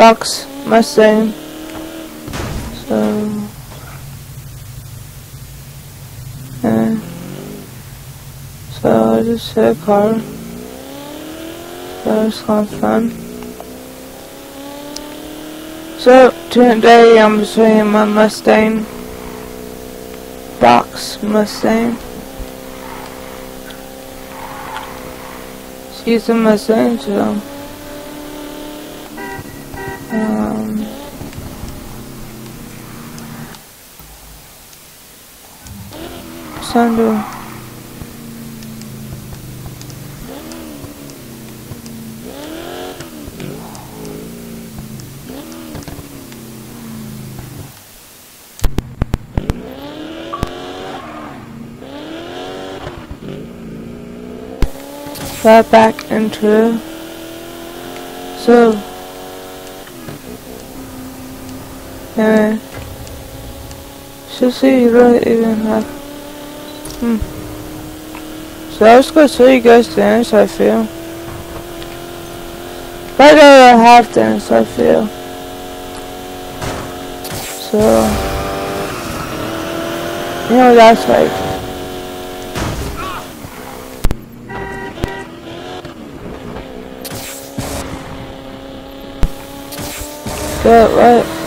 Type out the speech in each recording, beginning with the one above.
Box Mustang. So, yeah. So I just hit a car. That was kind of fun. So today I'm showing my Mustang. Box Mustang. She's a Mustang, so. Um, Sandra. Flat back into so yeah should see you don't even have hmm so I was gonna show you guys the dance I feel but I don't have dance I feel so you know that's like get right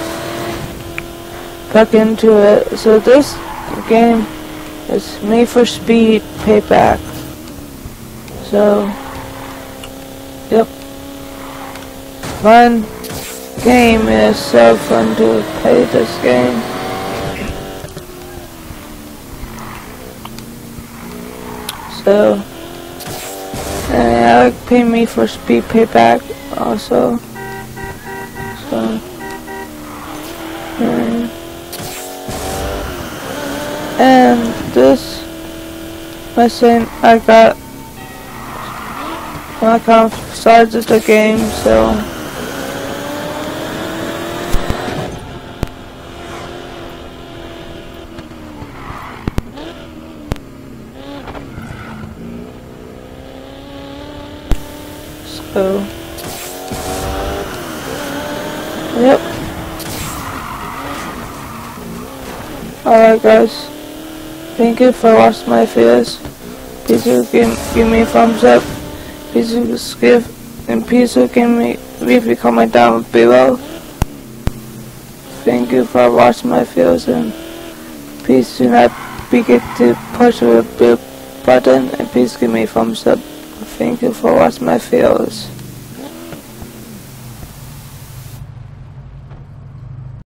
back into it. So this game is Need for Speed Payback. So, yep. Fun game is so fun to play this game. So, and I like pay me for speed payback also. So. Machine I got when I kind of the game, so. So. Yep. Alright guys, thank you for watching my videos. Please do give, give me a thumbs up. Please do give and please do give me leave a comment down below. Thank you for watching my videos and please do not forget to push the button and please give me a thumbs up. Thank you for watching my videos.